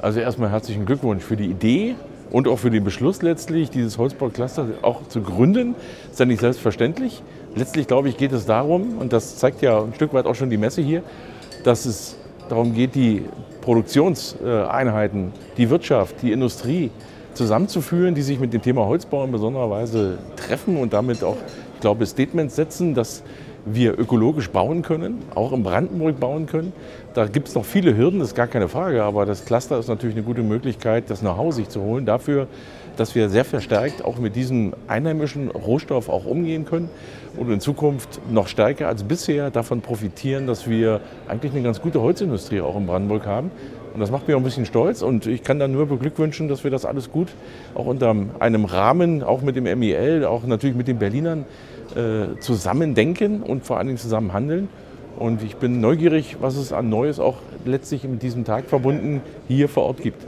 Also erstmal herzlichen Glückwunsch für die Idee und auch für den Beschluss letztlich, dieses Holzbau-Cluster auch zu gründen. Das ist ja nicht selbstverständlich. Letztlich, glaube ich, geht es darum, und das zeigt ja ein Stück weit auch schon die Messe hier, dass es darum geht, die Produktionseinheiten, die Wirtschaft, die Industrie zusammenzuführen, die sich mit dem Thema Holzbau in besonderer Weise treffen und damit auch, glaube, Statements setzen, dass wir ökologisch bauen können, auch in Brandenburg bauen können. Da gibt es noch viele Hürden, das ist gar keine Frage, aber das Cluster ist natürlich eine gute Möglichkeit, das Know-how sich zu holen dafür, dass wir sehr verstärkt auch mit diesem einheimischen Rohstoff auch umgehen können und in Zukunft noch stärker als bisher davon profitieren, dass wir eigentlich eine ganz gute Holzindustrie auch in Brandenburg haben. Und das macht mich auch ein bisschen stolz und ich kann da nur beglückwünschen, dass wir das alles gut auch unter einem Rahmen, auch mit dem MIL, auch natürlich mit den Berlinern äh, zusammen denken und vor allen Dingen zusammen handeln. Und ich bin neugierig, was es an Neues auch letztlich mit diesem Tag verbunden hier vor Ort gibt.